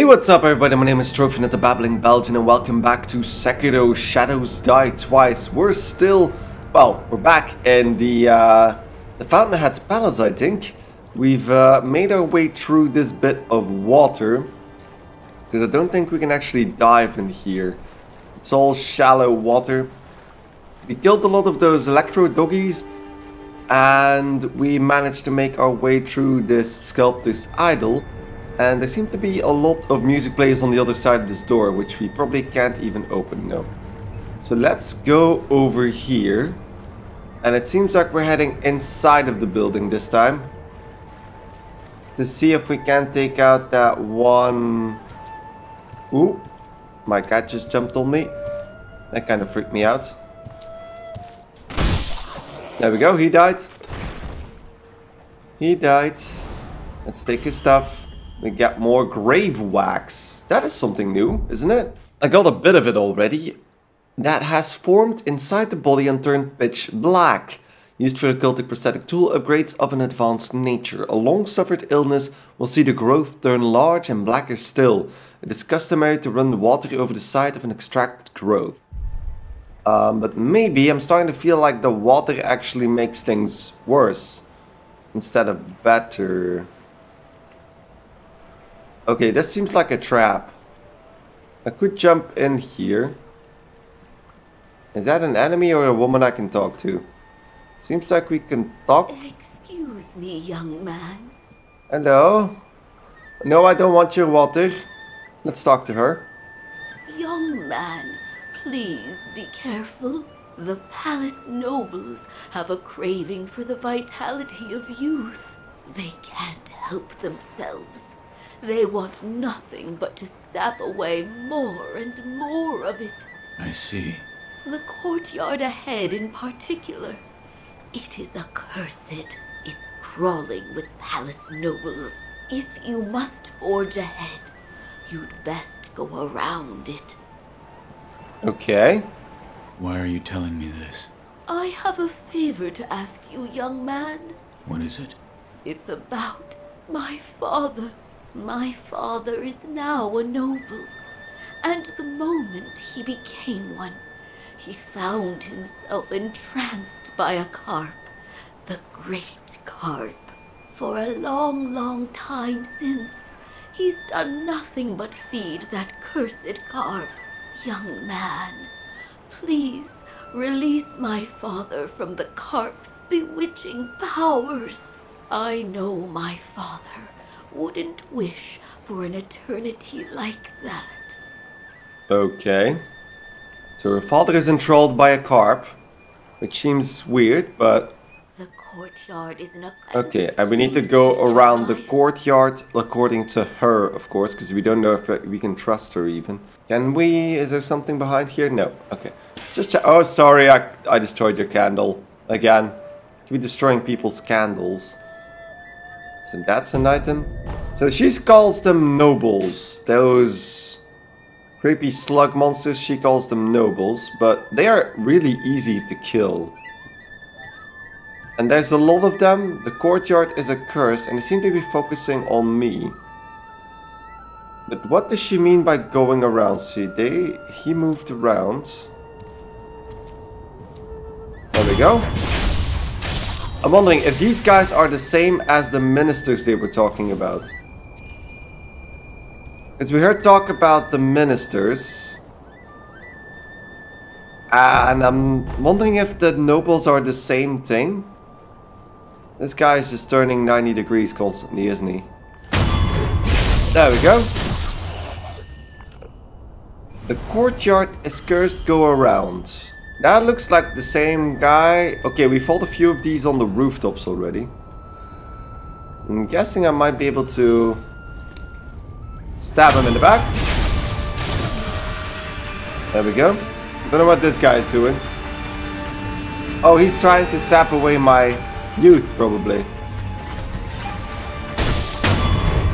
Hey what's up everybody, my name is TroVNut the Babbling Belgian and welcome back to Sekiro Shadows Die Twice. We're still, well, we're back in the, uh, the Fountainhead Palace I think. We've uh, made our way through this bit of water. Because I don't think we can actually dive in here. It's all shallow water. We killed a lot of those electro doggies. And we managed to make our way through this sculptor's idol. And there seem to be a lot of music players on the other side of this door, which we probably can't even open now. So let's go over here. And it seems like we're heading inside of the building this time. To see if we can take out that one... Ooh, my cat just jumped on me. That kind of freaked me out. There we go, he died. He died. Let's take his stuff. We get more grave wax. That is something new, isn't it? I got a bit of it already. That has formed inside the body and turned pitch black. Used for occultic prosthetic tool upgrades of an advanced nature. A long suffered illness will see the growth turn large and blacker still. It is customary to run the water over the side of an extracted growth. Um, but maybe I'm starting to feel like the water actually makes things worse instead of better. Okay, this seems like a trap. I could jump in here. Is that an enemy or a woman I can talk to? Seems like we can talk. Excuse me, young man. Hello? No, I don't want your water. Let's talk to her. Young man, please be careful. The palace nobles have a craving for the vitality of youth. They can't help themselves. They want nothing but to sap away more and more of it. I see. The courtyard ahead in particular. It is accursed. It's crawling with palace nobles. If you must forge ahead, you'd best go around it. Okay. Why are you telling me this? I have a favor to ask you, young man. What is it? It's about my father. My father is now a noble, and the moment he became one, he found himself entranced by a carp, the great carp. For a long, long time since, he's done nothing but feed that cursed carp. Young man, please release my father from the carp's bewitching powers. I know my father wouldn't wish for an eternity like that. Okay. So her father is enthralled by a carp, which seems weird, but The courtyard is an okay. And we need to go around the courtyard according to her, of course, because we don't know if we can trust her even. Can we? Is there something behind here? No. Okay. Just. Oh, sorry, I I destroyed your candle again. We destroying people's candles? So that's an item. So she calls them nobles. Those creepy slug monsters, she calls them nobles, but they are really easy to kill. And there's a lot of them. The courtyard is a curse and they seem to be focusing on me. But what does she mean by going around? See, they he moved around. There we go. I'm wondering if these guys are the same as the ministers they were talking about. Because we heard talk about the ministers. And I'm wondering if the nobles are the same thing. This guy is just turning 90 degrees constantly, isn't he? There we go. The courtyard is cursed go around. That looks like the same guy. Okay, we fought a few of these on the rooftops already. I'm guessing I might be able to stab him in the back. There we go. Don't know what this guy is doing. Oh, he's trying to sap away my youth, probably.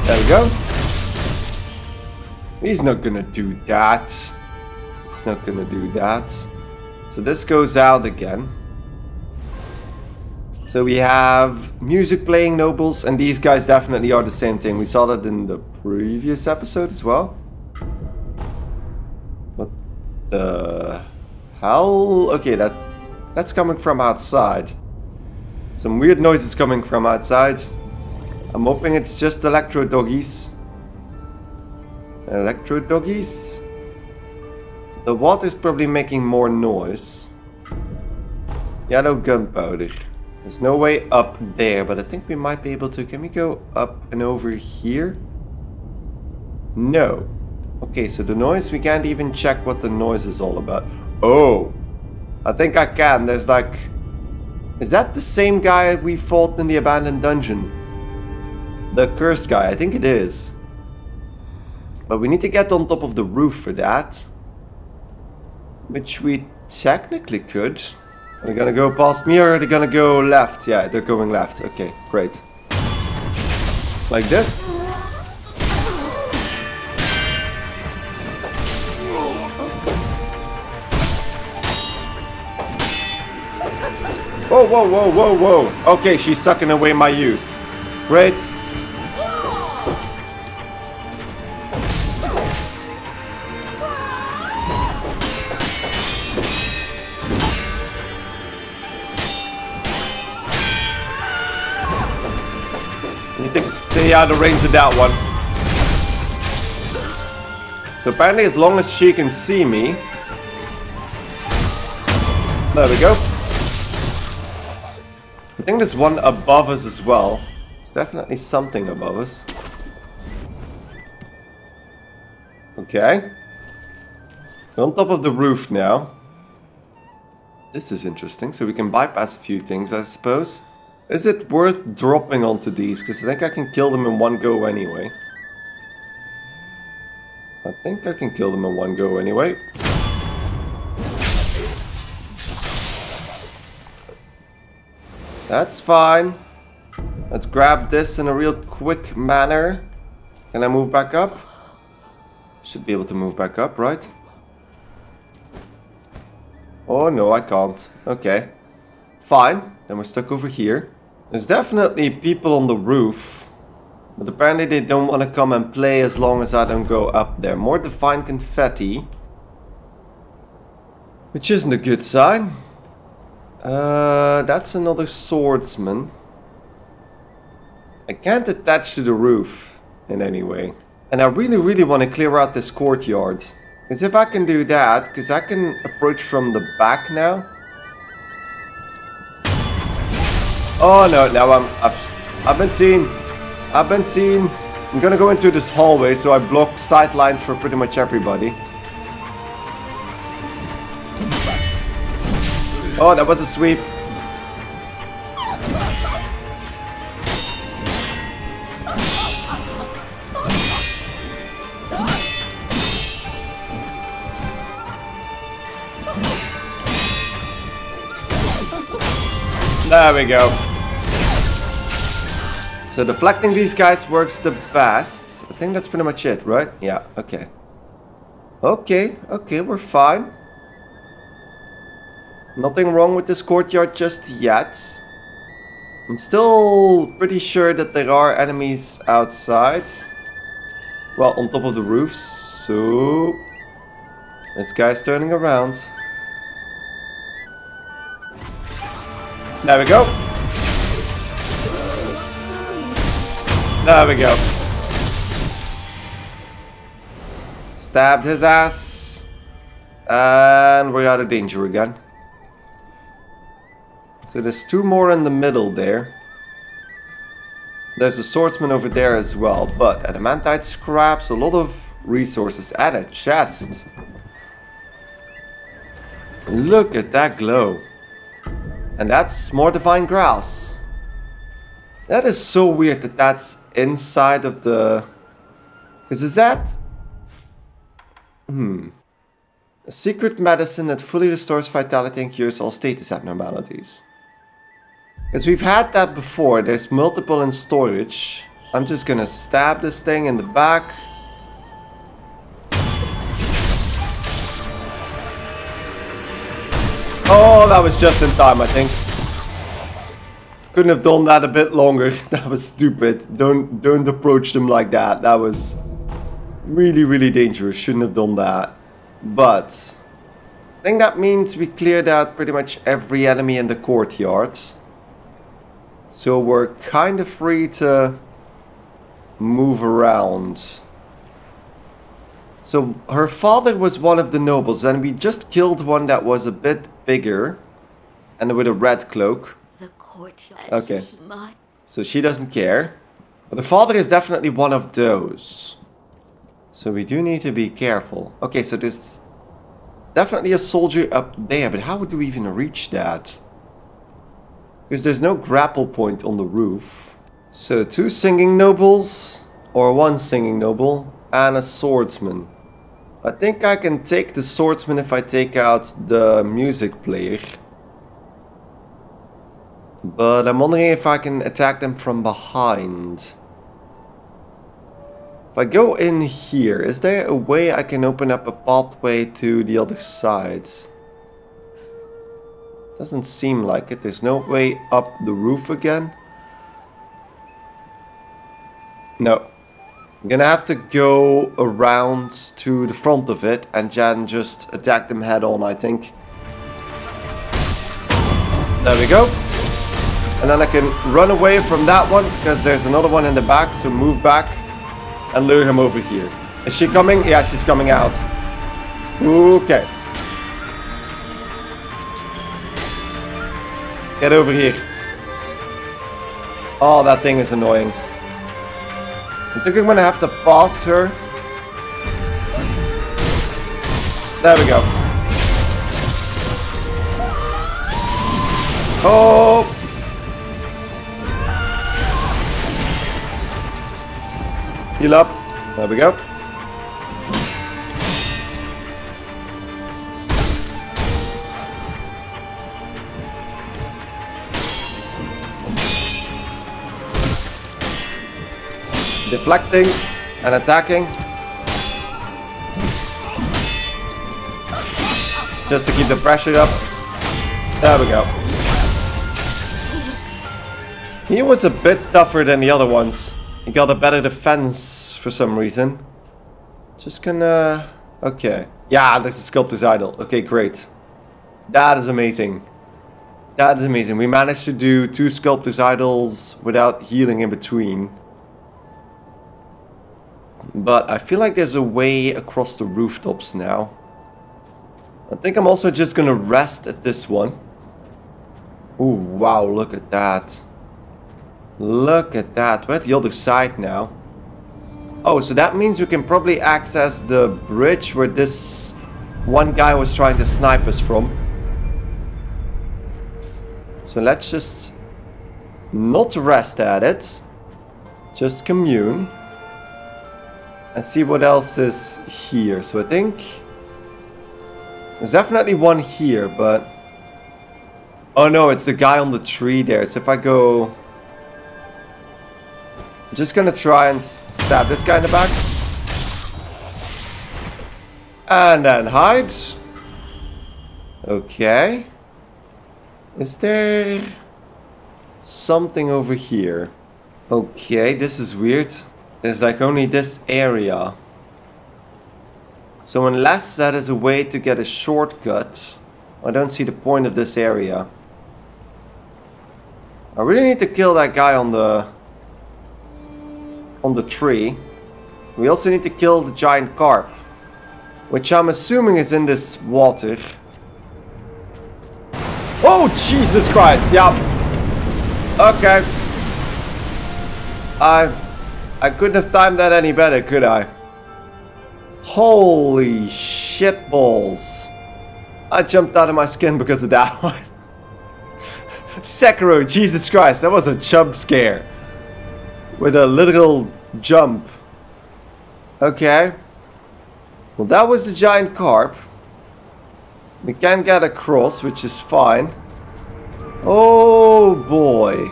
There we go. He's not gonna do that. He's not gonna do that. So this goes out again. So we have music playing nobles, and these guys definitely are the same thing. We saw that in the previous episode as well. What the hell? Okay, that that's coming from outside. Some weird noises coming from outside. I'm hoping it's just electro doggies. Electro doggies? The water is probably making more noise. Yellow gunpowder. There's no way up there, but I think we might be able to. Can we go up and over here? No. Okay, so the noise, we can't even check what the noise is all about. Oh! I think I can. There's like... Is that the same guy we fought in the abandoned dungeon? The cursed guy, I think it is. But we need to get on top of the roof for that. Which we technically could. Are they gonna go past me or are they gonna go left? Yeah, they're going left. Okay, great. Like this. Whoa, whoa, whoa, whoa, whoa. Okay, she's sucking away my youth. Great. Think stay out of range of that one. So apparently as long as she can see me. There we go. I think there's one above us as well. There's definitely something above us. Okay. We're on top of the roof now. This is interesting, so we can bypass a few things, I suppose. Is it worth dropping onto these? Because I think I can kill them in one go anyway. I think I can kill them in one go anyway. That's fine. Let's grab this in a real quick manner. Can I move back up? Should be able to move back up, right? Oh no, I can't. Okay. Fine. Then we're stuck over here. There's definitely people on the roof. But apparently they don't want to come and play as long as I don't go up there. More divine confetti. Which isn't a good sign. Uh, that's another swordsman. I can't attach to the roof in any way. And I really, really want to clear out this courtyard. Because if I can do that, because I can approach from the back now. Oh no, now I'm, I've, I've been seen. I've been seen. I'm gonna go into this hallway so I block sight lines for pretty much everybody. Oh, that was a sweep. There we go. So deflecting these guys works the best. I think that's pretty much it, right? Yeah, okay. Okay, okay, we're fine. Nothing wrong with this courtyard just yet. I'm still pretty sure that there are enemies outside. Well, on top of the roofs, so... This guy's turning around. There we go. There we go. Stabbed his ass. And we're out of danger again. So there's two more in the middle there. There's a swordsman over there as well, but adamantite scraps, a lot of resources, and a chest. Look at that glow. And that's more divine grass. That is so weird that that's inside of the... Because is that... Hmm. A secret medicine that fully restores vitality and cures all status abnormalities. Because we've had that before. There's multiple in storage. I'm just gonna stab this thing in the back. Oh, that was just in time, I think. Couldn't have done that a bit longer. that was stupid. Don't don't approach them like that. That was really, really dangerous. Shouldn't have done that. But I think that means we cleared out pretty much every enemy in the courtyard. So we're kind of free to move around. So her father was one of the nobles and we just killed one that was a bit bigger and with a red cloak. Okay. So she doesn't care. But the father is definitely one of those. So we do need to be careful. Okay, so there's definitely a soldier up there, but how would we even reach that? Because there's no grapple point on the roof. So two singing nobles, or one singing noble, and a swordsman. I think I can take the swordsman if I take out the music player. But I'm wondering if I can attack them from behind. If I go in here, is there a way I can open up a pathway to the other side? Doesn't seem like it. There's no way up the roof again. No. I'm gonna have to go around to the front of it and then just attack them head on, I think. There we go. And then I can run away from that one because there's another one in the back, so move back and lure him over here. Is she coming? Yeah, she's coming out. Okay. Get over here. Oh, that thing is annoying. I think I'm gonna have to boss her. There we go. Oh! Heal up. There we go. Deflecting and attacking. Just to keep the pressure up. There we go. He was a bit tougher than the other ones. He got a better defense for some reason. Just gonna... Okay. Yeah, there's a sculptor's idol. Okay, great. That is amazing. That is amazing. We managed to do two sculptor's idols without healing in between. But I feel like there's a way across the rooftops now. I think I'm also just gonna rest at this one. Ooh, wow, look at that. Look at that. We're at the other side now. Oh, so that means we can probably access the bridge where this one guy was trying to snipe us from. So let's just not rest at it. Just commune. And see what else is here. So I think... There's definitely one here, but... Oh no, it's the guy on the tree there. So if I go... Just gonna try and stab this guy in the back. And then hide. Okay. Is there something over here? Okay, this is weird. There's like only this area. So unless that is a way to get a shortcut, I don't see the point of this area. I really need to kill that guy on the on the tree. We also need to kill the giant carp, which I'm assuming is in this water. Oh, Jesus Christ, yeah. Okay. I I couldn't have timed that any better, could I? Holy shit balls. I jumped out of my skin because of that one. Sekiro, Jesus Christ, that was a jump scare. With a literal jump. Okay. Well, that was the giant carp. We can get across, which is fine. Oh boy.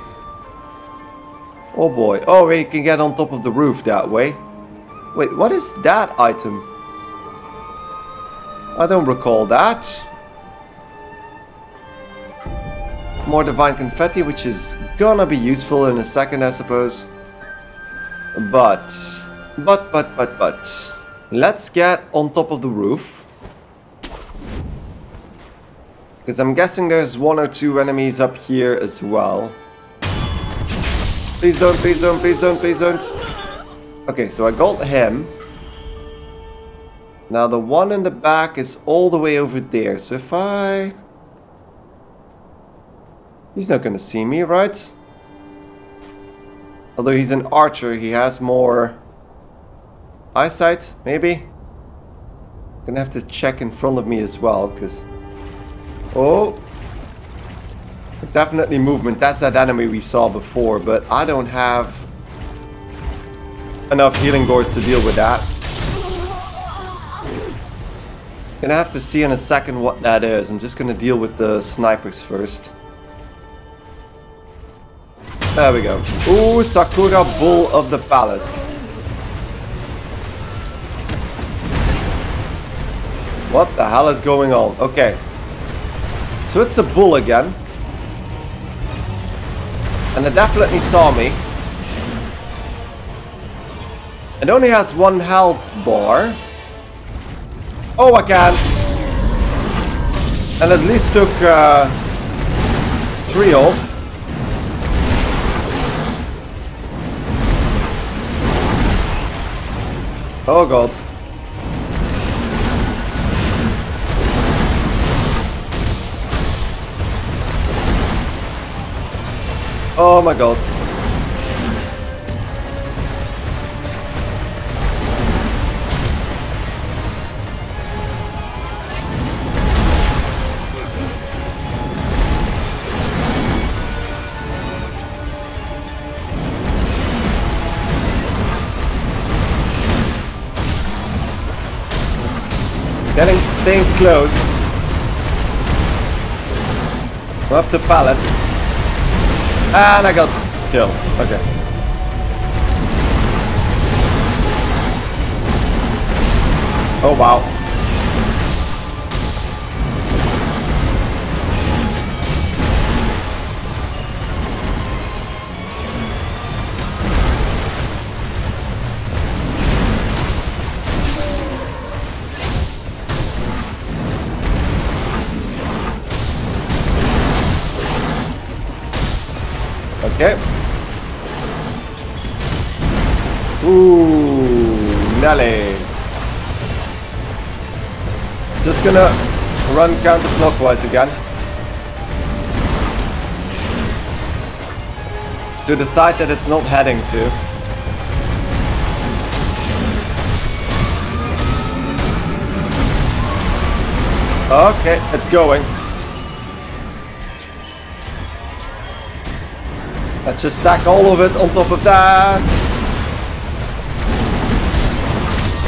Oh boy. Oh, we can get on top of the roof that way. Wait, what is that item? I don't recall that. More Divine Confetti, which is gonna be useful in a second, I suppose. But, but, but, but, but. Let's get on top of the roof. Because I'm guessing there's one or two enemies up here as well. Please don't, please don't, please don't, please don't. Okay, so I got him. Now the one in the back is all the way over there. So if I... He's not gonna see me, right? Although he's an archer, he has more eyesight, maybe? Gonna have to check in front of me as well, because... Oh! There's definitely movement. That's that enemy we saw before, but I don't have enough healing gourds to deal with that. Gonna have to see in a second what that is. I'm just gonna deal with the snipers first. There we go. Ooh, Sakura Bull of the Palace. What the hell is going on? Okay. So it's a bull again. And it definitely saw me. It only has one health bar. Oh, I can. And at least took uh, three off. Oh god. Oh my god. Close. Up the pallets. And I got killed. Okay. Oh wow. Gonna run counterclockwise again. To the side that it's not heading to. Okay, it's going. Let's just stack all of it on top of that.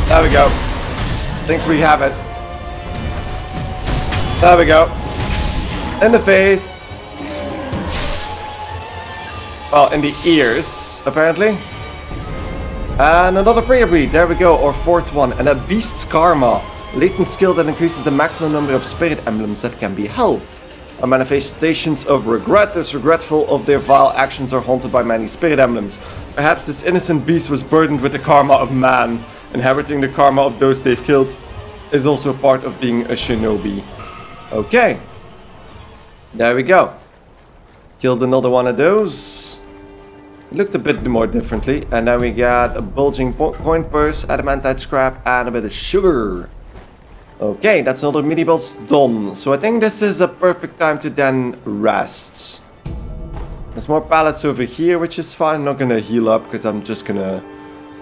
There we go. I think we have it. There we go. In the face. Well, in the ears, apparently. And another prayer bead. There we go, our fourth one. And a Beast's Karma. Latent skill that increases the maximum number of spirit emblems that can be held. A manifestations of regret, those regretful of their vile actions are haunted by many spirit emblems. Perhaps this innocent beast was burdened with the karma of man. Inheriting the karma of those they've killed is also part of being a shinobi. Okay. There we go. Killed another one of those. It looked a bit more differently. And then we got a bulging coin purse, adamantite scrap, and a bit of sugar. Okay, that's another mini boss done. So I think this is a perfect time to then rest. There's more pallets over here, which is fine. I'm not gonna heal up because I'm just gonna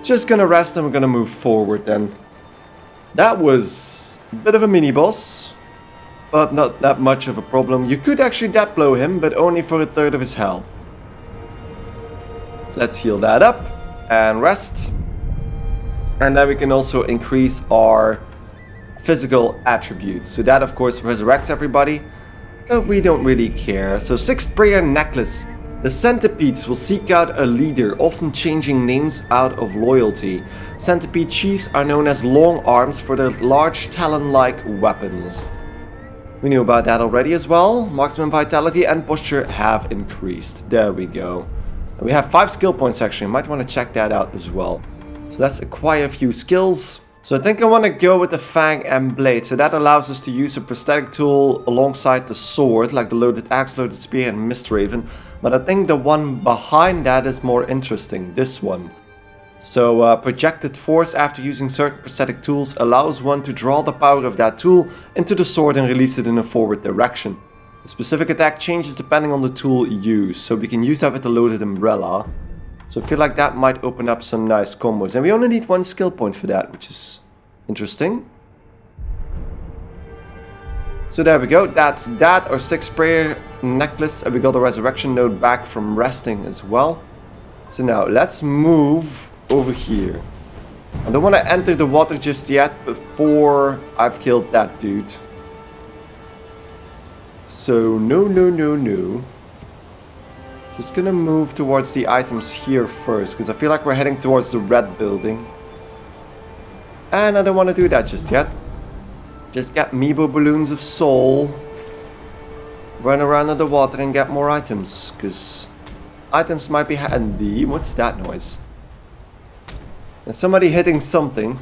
just gonna rest and we're gonna move forward then. That was a bit of a mini boss, but not that much of a problem. You could actually death blow him, but only for a third of his health. Let's heal that up and rest. And then we can also increase our physical attributes. So that of course resurrects everybody, but we don't really care. So sixth prayer necklace. The centipedes will seek out a leader, often changing names out of loyalty. Centipede chiefs are known as long arms for their large talon-like weapons. We knew about that already as well. Marksman vitality and posture have increased. There we go. And we have five skill points actually. Might want to check that out as well. So let's acquire a few skills. So I think I want to go with the Fang and Blade. So that allows us to use a prosthetic tool alongside the sword, like the loaded axe, loaded spear and Mist Raven. But I think the one behind that is more interesting, this one. So uh, projected force after using certain prosthetic tools allows one to draw the power of that tool into the sword and release it in a forward direction. The specific attack changes depending on the tool used, so we can use that with the loaded umbrella. So I feel like that might open up some nice combos. And we only need one skill point for that, which is interesting. So there we go, that's that, our six prayer necklace, and we got a resurrection node back from resting as well. So now let's move over here. I don't want to enter the water just yet before I've killed that dude. So no, no, no, no. Just gonna move towards the items here first, because I feel like we're heading towards the red building. And I don't want to do that just yet. Just get Mibu Balloons of Soul. Run around in the water and get more items, because items might be handy. What's that noise? There's somebody hitting something.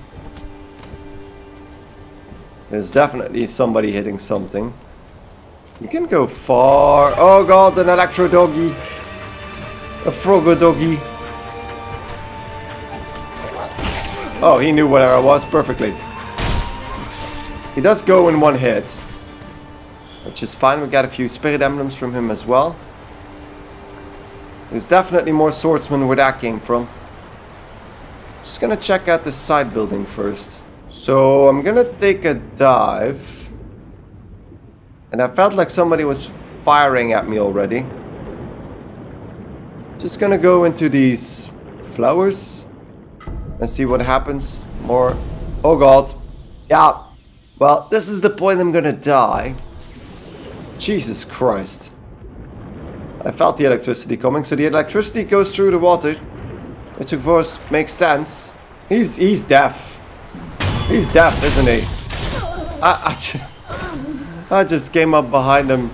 There's definitely somebody hitting something. You can go far. Oh god, an electro doggy. A frogo doggy. Oh, he knew where I was perfectly. He does go in one hit. Which is fine, we got a few spirit emblems from him as well. There's definitely more swordsmen where that came from. Just gonna check out the side building first. So I'm gonna take a dive. And I felt like somebody was firing at me already. Just gonna go into these flowers and see what happens. More. Oh god. Yeah. Well, this is the point I'm gonna die. Jesus Christ. I felt the electricity coming, so the electricity goes through the water. Which of course makes sense. He's he's deaf. He's deaf, isn't he? I, I, I just came up behind him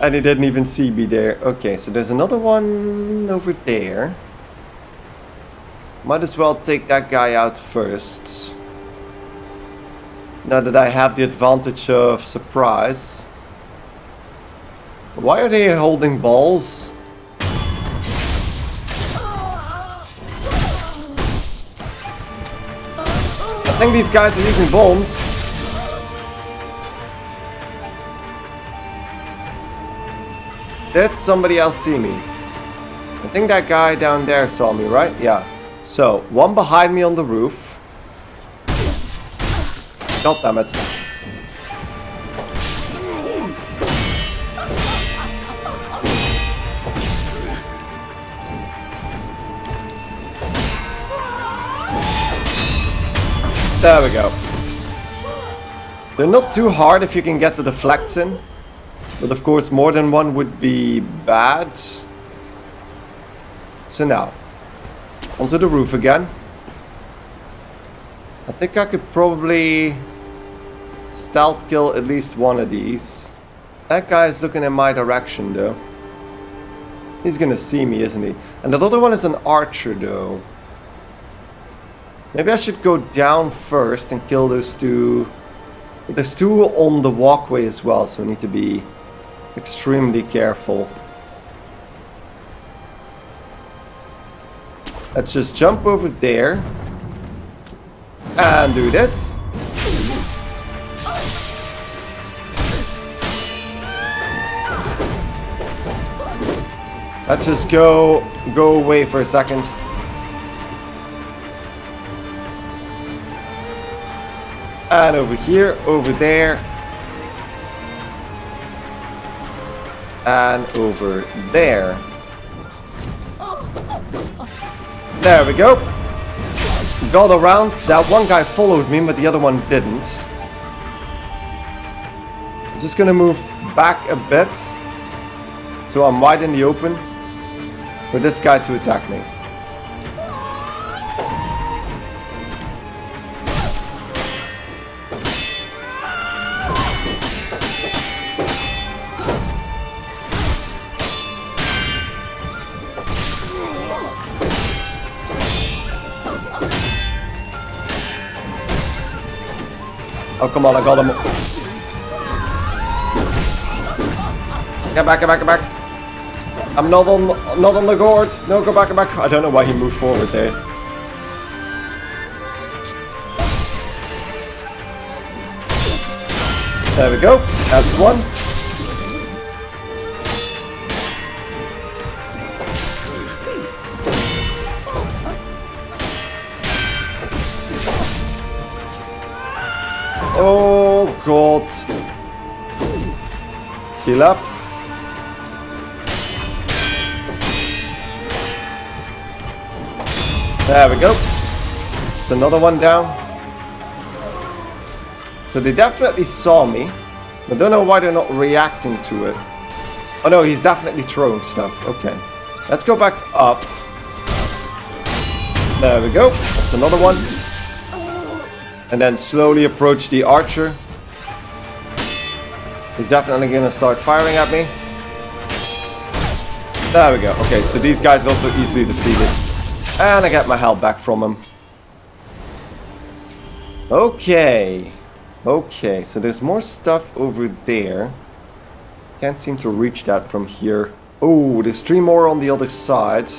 and he didn't even see me there. Okay, so there's another one over there. Might as well take that guy out first. Now that I have the advantage of surprise. Why are they holding balls? Think these guys are using bombs. Did somebody else see me? I think that guy down there saw me, right? Yeah. So, one behind me on the roof. God damn it. There we go. They're not too hard if you can get the deflects in. But of course more than one would be bad. So now, onto the roof again. I think I could probably stealth kill at least one of these. That guy is looking in my direction though. He's gonna see me, isn't he? And the other one is an archer though. Maybe I should go down first and kill those two. There's two on the walkway as well, so we need to be extremely careful. Let's just jump over there. And do this. Let's just go go away for a second. And over here, over there. And over there. There we go. Got around. That one guy followed me, but the other one didn't. I'm just gonna move back a bit. So I'm wide in the open. For this guy to attack me. Oh, come on, I got him. Get back, get back, get back. I'm not on, not on the gourd. No, go back, go back. I don't know why he moved forward there. There we go. That's one. There we go. It's another one down. So they definitely saw me. I don't know why they're not reacting to it. Oh no, he's definitely throwing stuff. Okay. Let's go back up. There we go. That's another one. And then slowly approach the archer. He's definitely gonna start firing at me. There we go. Okay, so these guys are also easily defeated. And I get my health back from him. Okay. Okay, so there's more stuff over there. Can't seem to reach that from here. Oh, there's three more on the other side.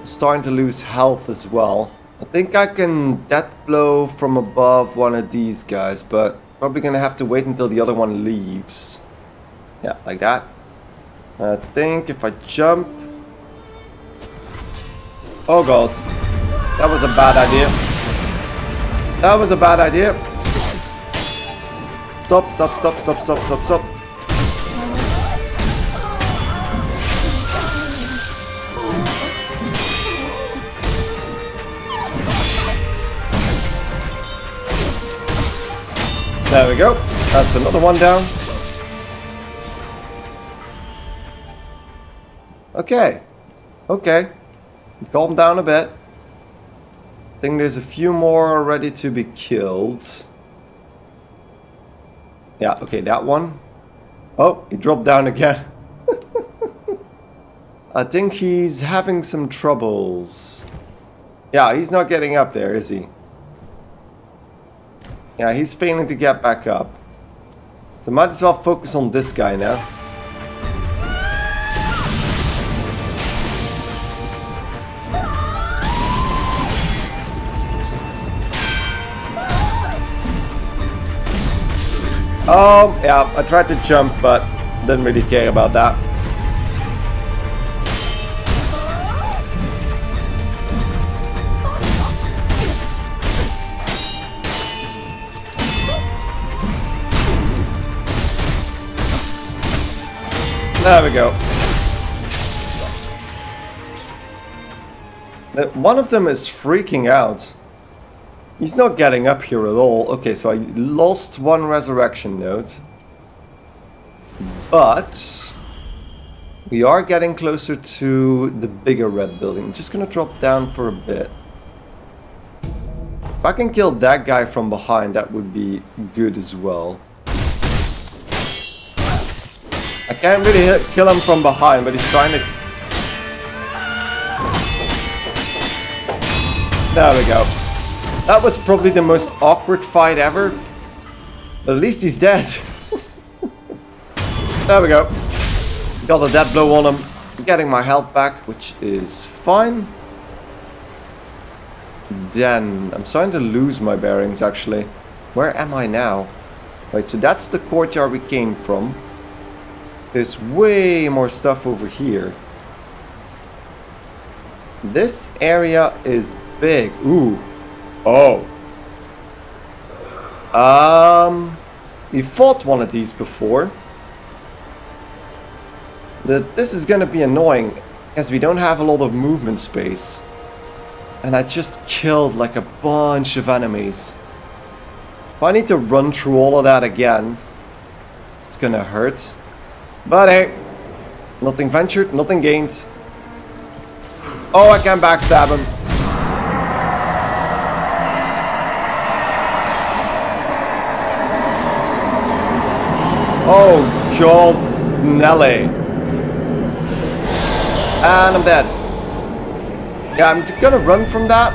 I'm starting to lose health as well. I think I can death blow from above one of these guys, but probably gonna have to wait until the other one leaves. Yeah, like that. I think if I jump... Oh god. That was a bad idea. That was a bad idea. Stop, stop, stop, stop, stop, stop, stop. There we go. That's another one down. Okay. Okay. Calm down a bit. I think there's a few more ready to be killed. Yeah, okay, that one. Oh, he dropped down again. I think he's having some troubles. Yeah, he's not getting up there, is he? Yeah, he's failing to get back up. So might as well focus on this guy now. Oh, yeah, I tried to jump, but didn't really care about that. There we go. Uh, one of them is freaking out. He's not getting up here at all. Okay, so I lost one resurrection note. But we are getting closer to the bigger red building. Just gonna drop down for a bit. If I can kill that guy from behind, that would be good as well. I can't really hit, kill him from behind, but he's trying to... There we go. That was probably the most awkward fight ever. But at least he's dead. there we go. Got a dead blow on him. Getting my health back, which is fine. Then, I'm starting to lose my bearings actually. Where am I now? Right, so that's the courtyard we came from. There's way more stuff over here. This area is big. Ooh. Oh. Um, we fought one of these before. This is gonna be annoying as we don't have a lot of movement space. And I just killed like a bunch of enemies. If I need to run through all of that again, it's gonna hurt. But hey, nothing ventured, nothing gained. Oh, I can backstab him. Oh, God, Nelly. And I'm dead. Yeah, I'm gonna run from that.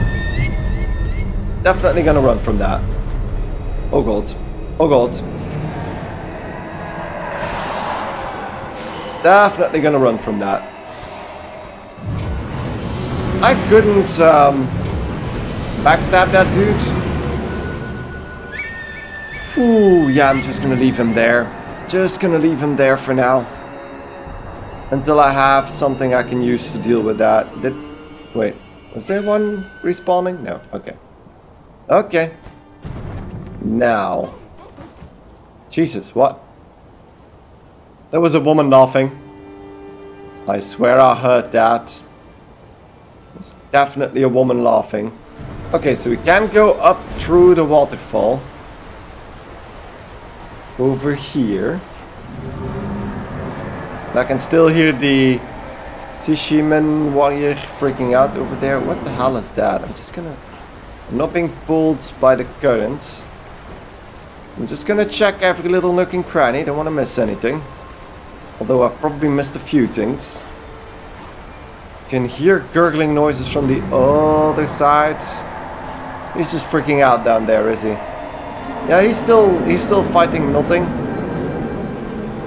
Definitely gonna run from that. Oh, God. Oh god. Definitely gonna run from that. I couldn't um, backstab that dude. Ooh, yeah, I'm just gonna leave him there. Just gonna leave him there for now. Until I have something I can use to deal with that. Did... Wait, was there one respawning? No, okay. Okay. Now. Jesus, what? There was a woman laughing. I swear I heard that. It's definitely a woman laughing. Okay, so we can go up through the waterfall. Over here. I can still hear the Shichimen warrior freaking out over there. What the hell is that? I'm just gonna... I'm not being pulled by the currents. I'm just gonna check every little nook and cranny. Don't want to miss anything. Although I've probably missed a few things. Can hear gurgling noises from the other side. He's just freaking out down there, is he? Yeah, he's still he's still fighting nothing.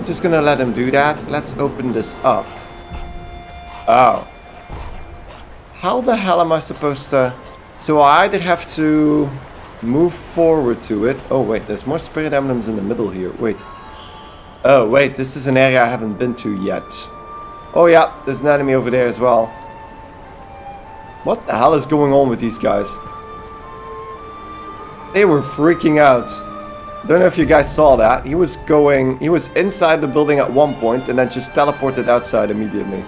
Just gonna let him do that. Let's open this up. Oh. How the hell am I supposed to... So I either have to move forward to it. Oh wait, there's more spirit emblems in the middle here. Wait. Oh wait, this is an area I haven't been to yet. Oh yeah, there's an enemy over there as well. What the hell is going on with these guys? They were freaking out. Don't know if you guys saw that. He was going, he was inside the building at one point and then just teleported outside immediately.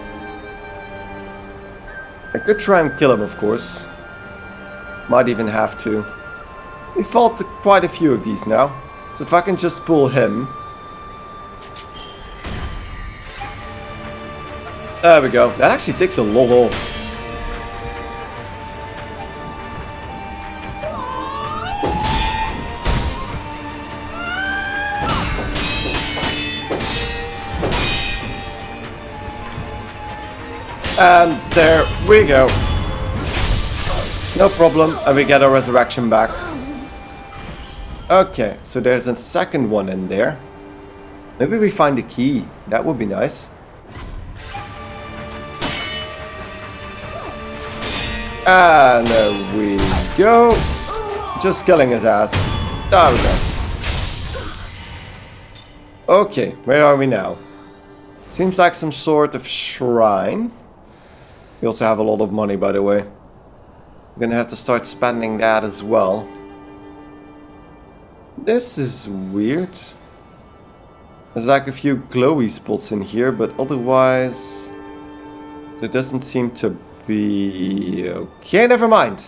I could try and kill him, of course. Might even have to. We fought quite a few of these now. So if I can just pull him. There we go. That actually takes a lot off. And there we go. No problem, and we get our resurrection back. Okay, so there's a second one in there. Maybe we find a key. That would be nice. And there we go. Just killing his ass. There we go. Okay, where are we now? Seems like some sort of shrine. We also have a lot of money, by the way. I'm gonna have to start spending that as well. This is weird. There's like a few glowy spots in here, but otherwise... There doesn't seem to be... Okay, never mind.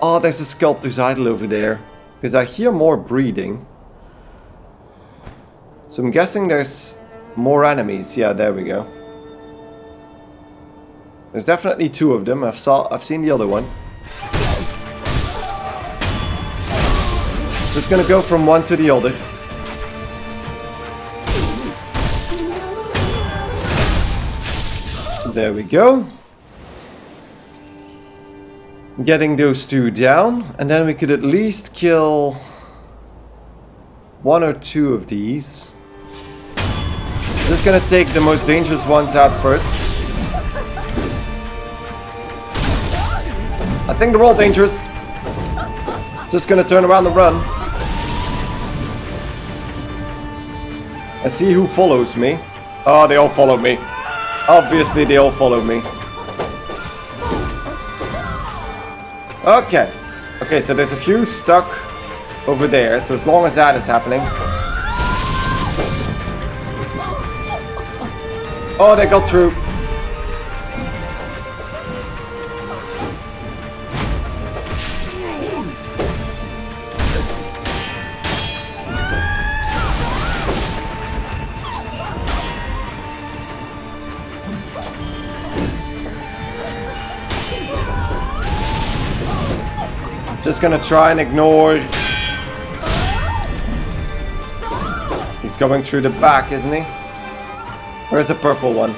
Oh, there's a sculptor's idol over there. Because I hear more breathing. So I'm guessing there's more enemies. Yeah, there we go. There's definitely two of them. I've saw I've seen the other one. Just gonna go from one to the other. There we go. Getting those two down, and then we could at least kill one or two of these. Just gonna take the most dangerous ones out first. I think they're all dangerous. Just gonna turn around and run. And see who follows me. Oh, they all follow me. Obviously, they all follow me. Okay. Okay, so there's a few stuck over there. So as long as that is happening. Oh, they got through. Just gonna try and ignore... He's going through the back, isn't he? Where's the purple one?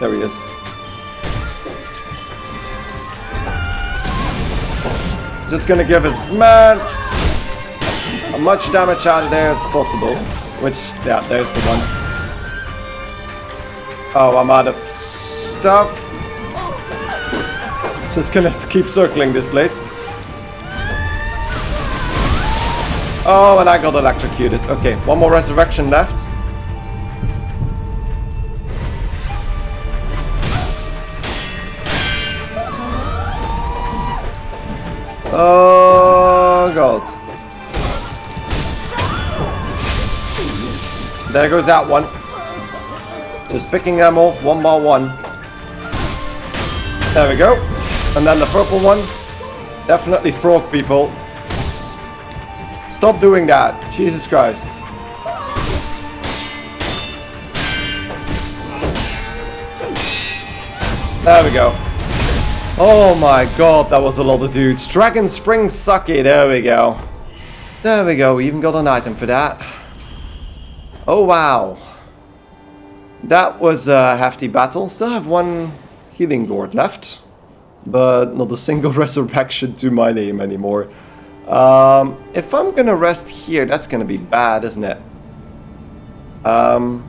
There he is. Just gonna give a smash. as much damage out of there as possible. Which, yeah, there's the one. Oh, I'm out of stuff. Just gonna keep circling this place. Oh, and I got electrocuted. Okay, one more resurrection left. Oh, God. There goes that one. Just picking them off one by one. There we go. And then the purple one. Definitely frog people. Stop doing that. Jesus Christ. There we go. Oh my god, that was a lot of dudes. Dragonspring Sake, there we go. There we go, we even got an item for that. Oh wow. That was a hefty battle. Still have one healing gourd left. But not a single resurrection to my name anymore. Um, if I'm gonna rest here, that's gonna be bad, isn't it? Um,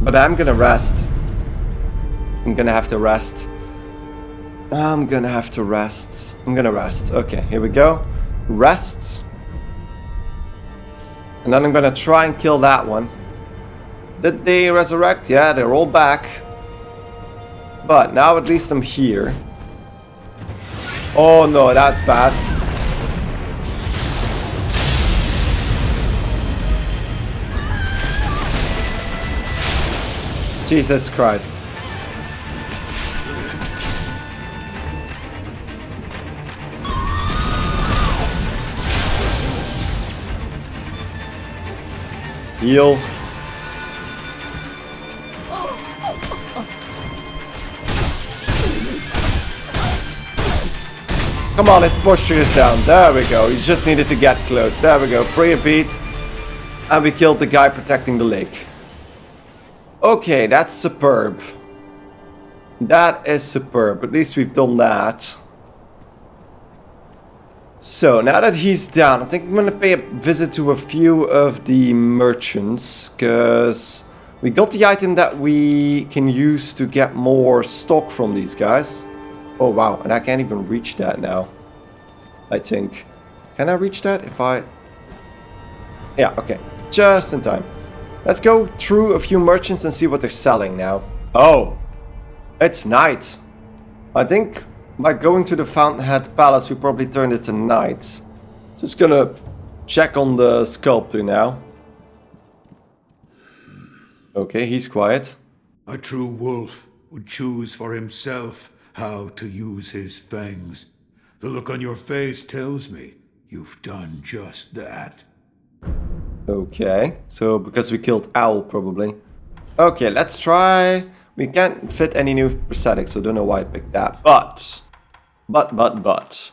but I'm gonna rest. I'm gonna have to rest. I'm gonna have to rest. I'm gonna rest. Okay, here we go. Rest. And then I'm gonna try and kill that one. Did they resurrect? Yeah, they're all back. But now at least I'm here. Oh no, that's bad. Jesus Christ. Heal. Come on, let's push this down. There we go. You just needed to get close. There we go. Prayer bead. And we killed the guy protecting the lake. Okay, that's superb. That is superb. At least we've done that. So, now that he's down, I think I'm gonna pay a visit to a few of the merchants, because we got the item that we can use to get more stock from these guys. Oh wow, and I can't even reach that now, I think. Can I reach that if I... Yeah, okay, just in time. Let's go through a few merchants and see what they're selling now. Oh, it's night. I think by going to the Fountainhead Palace, we probably turned it to night. Just gonna check on the sculptor now. Okay, he's quiet. A true wolf would choose for himself how to use his fangs. The look on your face tells me you've done just that. Okay, so because we killed Owl, probably. Okay, let's try... We can't fit any new prosthetics, so don't know why I picked that. But, but, but, but.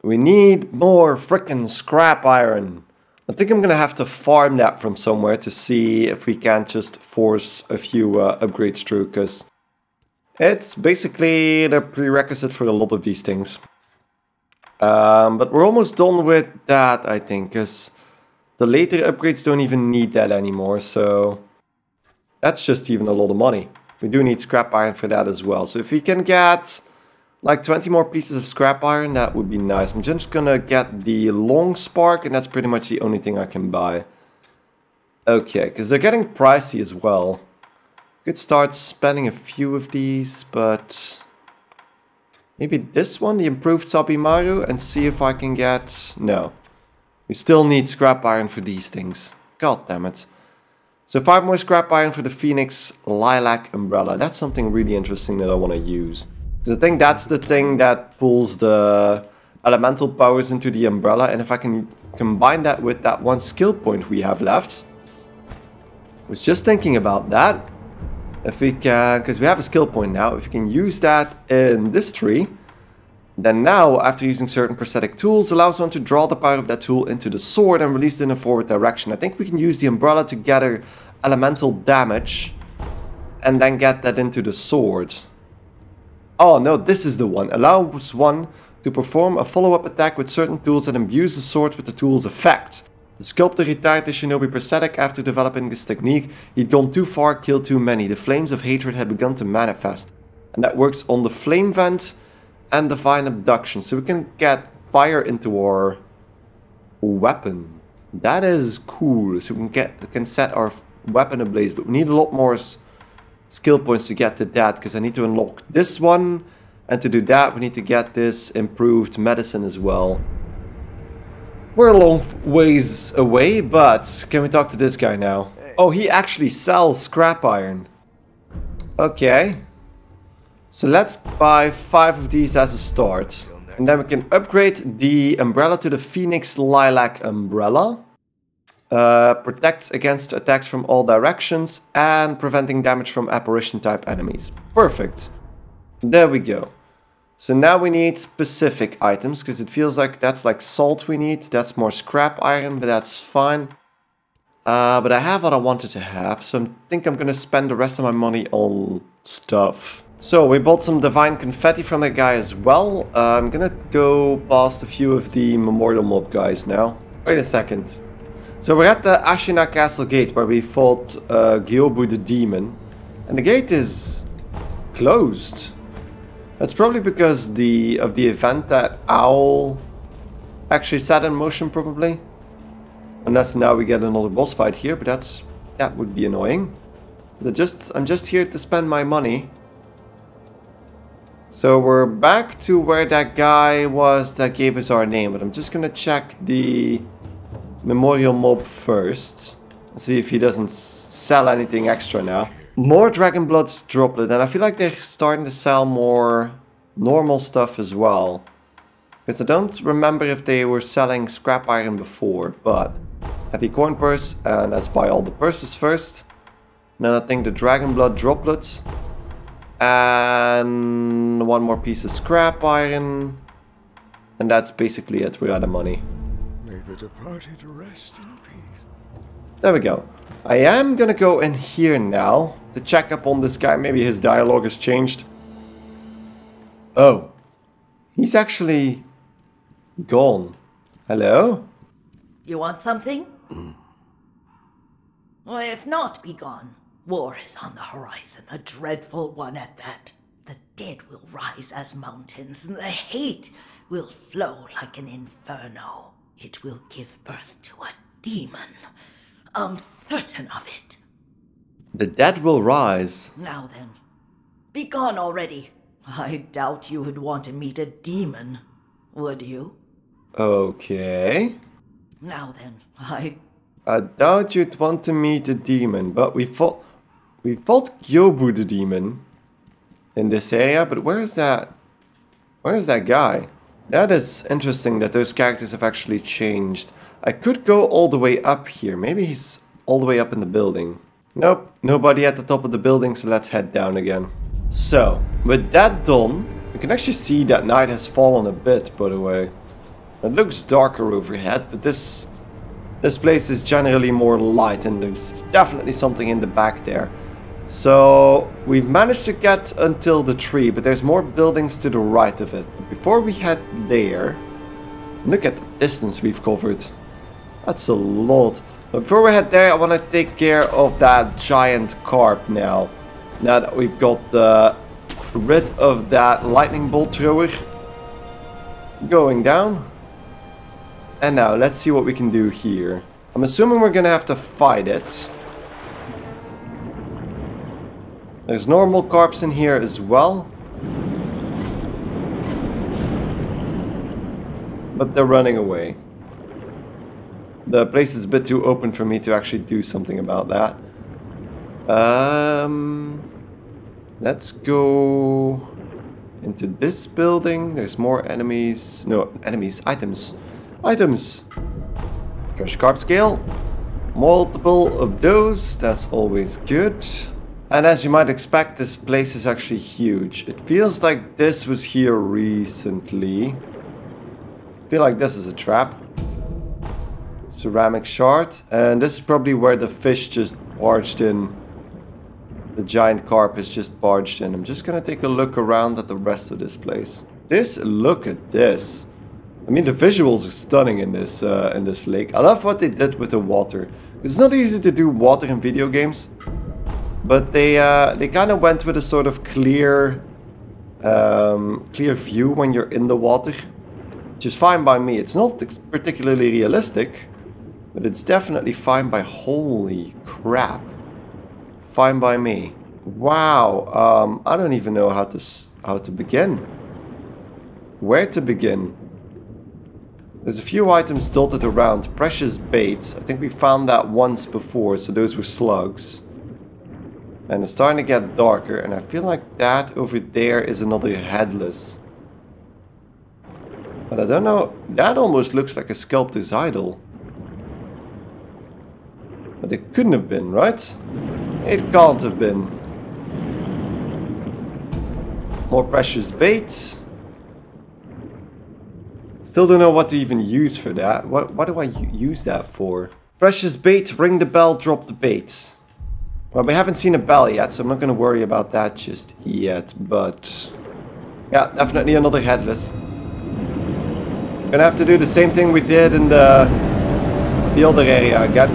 We need more frickin' scrap iron. I think I'm gonna have to farm that from somewhere to see if we can't just force a few uh, upgrades through, because it's basically the prerequisite for a lot of these things. Um, but we're almost done with that, I think, because the later upgrades don't even need that anymore, so that's just even a lot of money. We do need scrap iron for that as well. So if we can get like 20 more pieces of scrap iron, that would be nice. I'm just gonna get the long spark, and that's pretty much the only thing I can buy. Okay, because they're getting pricey as well. Could start spending a few of these, but maybe this one, the improved Sabimaru, and see if I can get... No. We still need scrap iron for these things. God damn it. So five more scrap iron for the Phoenix Lilac Umbrella. That's something really interesting that I want to use. Because I think that's the thing that pulls the elemental powers into the umbrella. And if I can combine that with that one skill point we have left. I was just thinking about that. If we can, because we have a skill point now, if we can use that in this tree, then now, after using certain prosthetic tools, allows one to draw the power of that tool into the sword and release it in a forward direction. I think we can use the umbrella to gather elemental damage and then get that into the sword. Oh no, this is the one. Allows one to perform a follow-up attack with certain tools that imbues the sword with the tool's effect. The sculptor retired the shinobi prosthetic after developing this technique. He'd gone too far, killed too many. The flames of hatred had begun to manifest. And that works on the flame vent and divine abduction. So we can get fire into our weapon. That is cool. So we can get can set our weapon ablaze, but we need a lot more skill points to get to that because I need to unlock this one. And to do that, we need to get this improved medicine as well. We're a long ways away, but can we talk to this guy now? Oh, he actually sells scrap iron. Okay. So let's buy five of these as a start. And then we can upgrade the umbrella to the Phoenix Lilac Umbrella. Uh, protects against attacks from all directions and preventing damage from apparition type enemies. Perfect. There we go. So now we need specific items because it feels like that's like salt we need. That's more scrap iron, but that's fine. Uh, but I have what I wanted to have, so I think I'm gonna spend the rest of my money on stuff. So we bought some divine confetti from that guy as well. Uh, I'm gonna go past a few of the memorial mob guys now. Wait a second. So we're at the Ashina Castle gate where we fought uh, Gyobu the demon. And the gate is closed. That's probably because the of the event that Owl actually set in motion probably. Unless now we get another boss fight here, but that's that would be annoying. Just I'm just here to spend my money. So we're back to where that guy was that gave us our name, but I'm just gonna check the memorial mob first. See if he doesn't sell anything extra now. More Dragon Blood's droplet, and I feel like they're starting to sell more normal stuff as well. Because I don't remember if they were selling scrap iron before, but heavy coin purse, and let's buy all the purses first. And then I think the Dragon Blood droplets. And one more piece of scrap iron. And that's basically it, we're out of money. May the departed rest in peace. There we go. I am gonna go in here now to check up on this guy. Maybe his dialogue has changed. Oh. He's actually gone. Hello? You want something? Mm. Well, if not, be gone. War is on the horizon, a dreadful one at that. The dead will rise as mountains, and the hate will flow like an inferno. It will give birth to a demon. I'm certain of it. The dead will rise. Now then, be gone already. I doubt you would want to meet a demon, would you? Okay. Now then, I I doubt you'd want to meet a demon, but we fought... We fought Gyobu the demon in this area, but where is that... Where is that guy? That is interesting that those characters have actually changed. I could go all the way up here. Maybe he's all the way up in the building. Nope, nobody at the top of the building, so let's head down again. So, with that done, we can actually see that night has fallen a bit, by the way. It looks darker overhead, but this this place is generally more light and there's definitely something in the back there. So we've managed to get until the tree, but there's more buildings to the right of it. Before we head there, look at the distance we've covered. That's a lot. But before we head there, I want to take care of that giant carp now. Now that we've got uh, rid of that lightning bolt thrower. Going down. And now, let's see what we can do here. I'm assuming we're gonna have to fight it. There's normal carps in here as well. But they're running away. The place is a bit too open for me to actually do something about that. Um, let's go into this building. There's more enemies. No, enemies. Items. Items. Fresh carp scale. Multiple of those. That's always good. And as you might expect, this place is actually huge. It feels like this was here recently. I feel like this is a trap. Ceramic shard. And this is probably where the fish just barged in. The giant carp has just barged in. I'm just gonna take a look around at the rest of this place. This, look at this. I mean, the visuals are stunning in this uh, in this lake. I love what they did with the water. It's not easy to do water in video games, but they uh, they kind of went with a sort of clear um, clear view when you're in the water, which is fine by me. It's not particularly realistic, but it's definitely fine by. Holy crap! Fine by me. Wow. Um, I don't even know how to how to begin. Where to begin? There's a few items dotted around. Precious baits. I think we found that once before, so those were slugs. And it's starting to get darker, and I feel like that over there is another headless. But I don't know, that almost looks like a sculptor's idol. But it couldn't have been, right? It can't have been. More precious bait. Still don't know what to even use for that. What, what do I use that for? Precious bait, ring the bell, drop the bait. Well, we haven't seen a bell yet, so I'm not going to worry about that just yet, but... Yeah, definitely another headless. Gonna have to do the same thing we did in the, the other area again.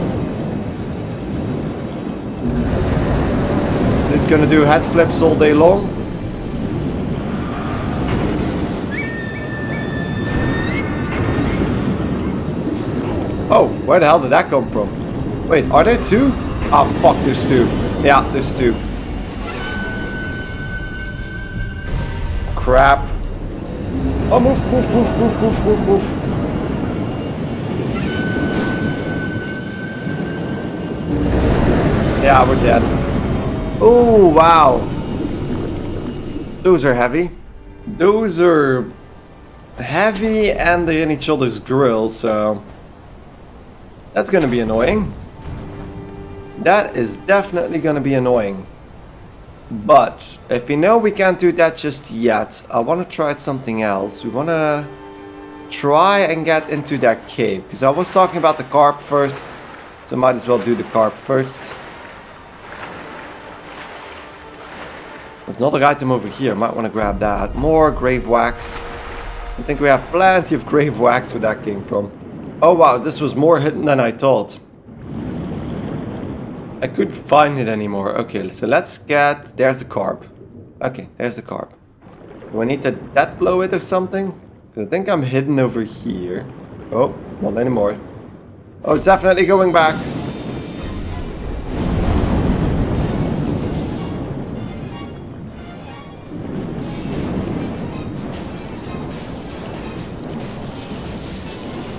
So it's gonna do head flips all day long. Oh, where the hell did that come from? Wait, are there two? Oh, fuck, there's two. Yeah, there's two. Crap. Oh, move, move, move, move, move, move, move. Yeah, we're dead. Oh, wow. Those are heavy. Those are heavy and they're in each other's grill, so... That's gonna be annoying. That is definitely gonna be annoying. But, if we know we can't do that just yet, I want to try something else. We want to try and get into that cave. Because I was talking about the carp first, so might as well do the carp first. There's another item over here, might want to grab that. More grave wax. I think we have plenty of grave wax where that came from. Oh wow, this was more hidden than I thought. I couldn't find it anymore. Okay, so let's get... There's the carp. Okay, there's the carp. Do I need to death blow it or something? I think I'm hidden over here. Oh, not anymore. Oh, it's definitely going back.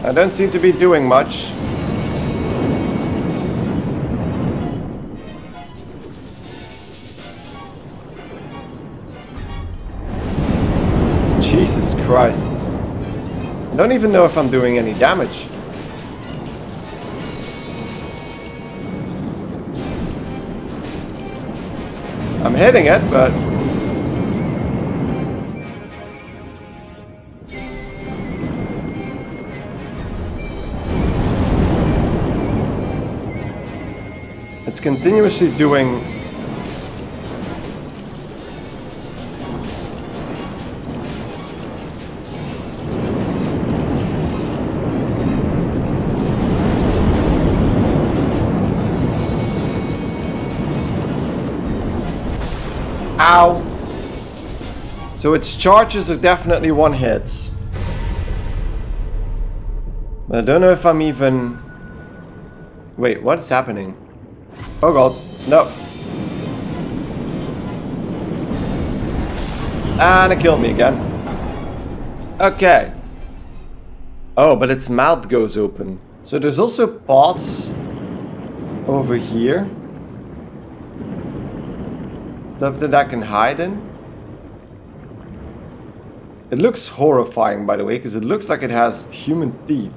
I don't seem to be doing much. Christ. I don't even know if I'm doing any damage. I'm hitting it, but... It's continuously doing So its charges are definitely one hits. I don't know if I'm even... Wait, what is happening? Oh god, no. And it killed me again. Okay. Oh, but its mouth goes open. So there's also pots over here. Stuff that I can hide in. It looks horrifying, by the way, because it looks like it has human teeth.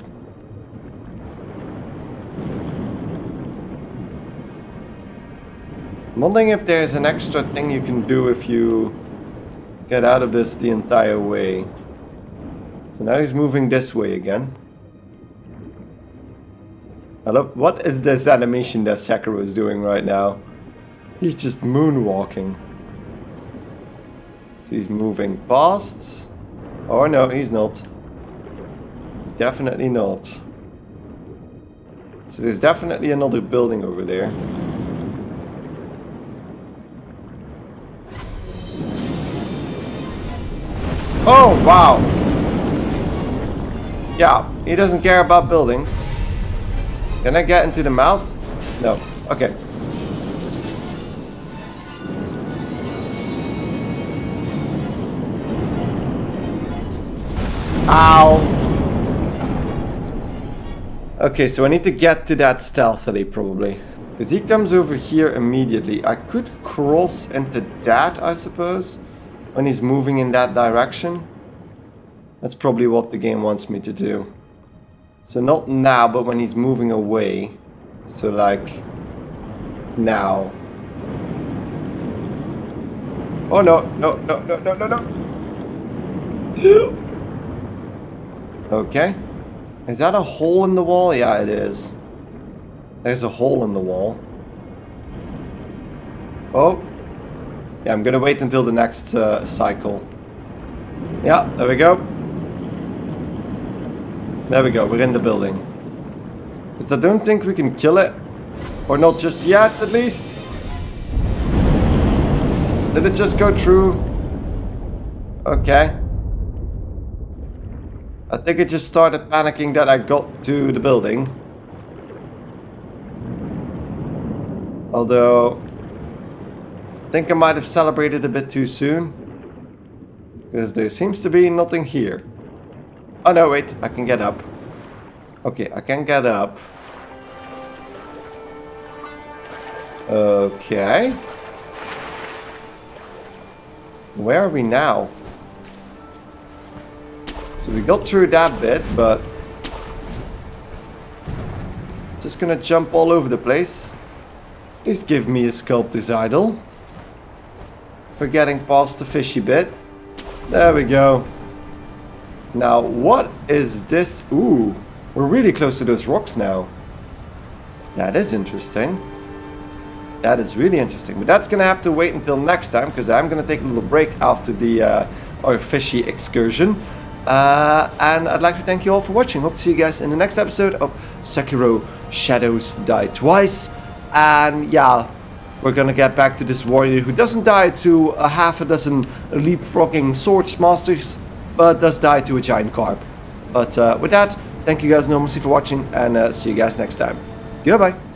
I'm wondering if there's an extra thing you can do if you get out of this the entire way. So now he's moving this way again. I love, what is this animation that Sekiro is doing right now? He's just moonwalking. So he's moving past. Oh no, he's not. It's definitely not. So there's definitely another building over there. Oh, wow. Yeah, he doesn't care about buildings. Can I get into the mouth? No. Okay. Ow. Okay, so I need to get to that stealthily, probably. Because he comes over here immediately. I could cross into that, I suppose. When he's moving in that direction. That's probably what the game wants me to do. So not now, but when he's moving away. So like... Now. Oh no, no, no, no, no, no, no. okay. Is that a hole in the wall? Yeah, it is. There's a hole in the wall. Oh. Yeah, I'm gonna wait until the next uh, cycle. Yeah, there we go. There we go, we're in the building. Because I don't think we can kill it. Or not just yet, at least. Did it just go through? Okay. I think it just started panicking that I got to the building. Although, I think I might have celebrated a bit too soon. Because there seems to be nothing here. Oh no, wait, I can get up. Okay, I can get up. Okay. Where are we now? So we got through that bit, but... Just gonna jump all over the place. Please give me a sculptor's idol. For getting past the fishy bit. There we go. Now, what is this? Ooh, we're really close to those rocks now. That is interesting. That is really interesting. But that's going to have to wait until next time, because I'm going to take a little break after the uh, our fishy excursion. Uh, and I'd like to thank you all for watching. Hope to see you guys in the next episode of Sekiro Shadows Die Twice. And yeah, we're gonna get back to this warrior who doesn't die to a half a dozen leapfrogging swords masters, but does die to a giant carp. But uh, with that, thank you guys enormously for watching, and uh, see you guys next time. Goodbye.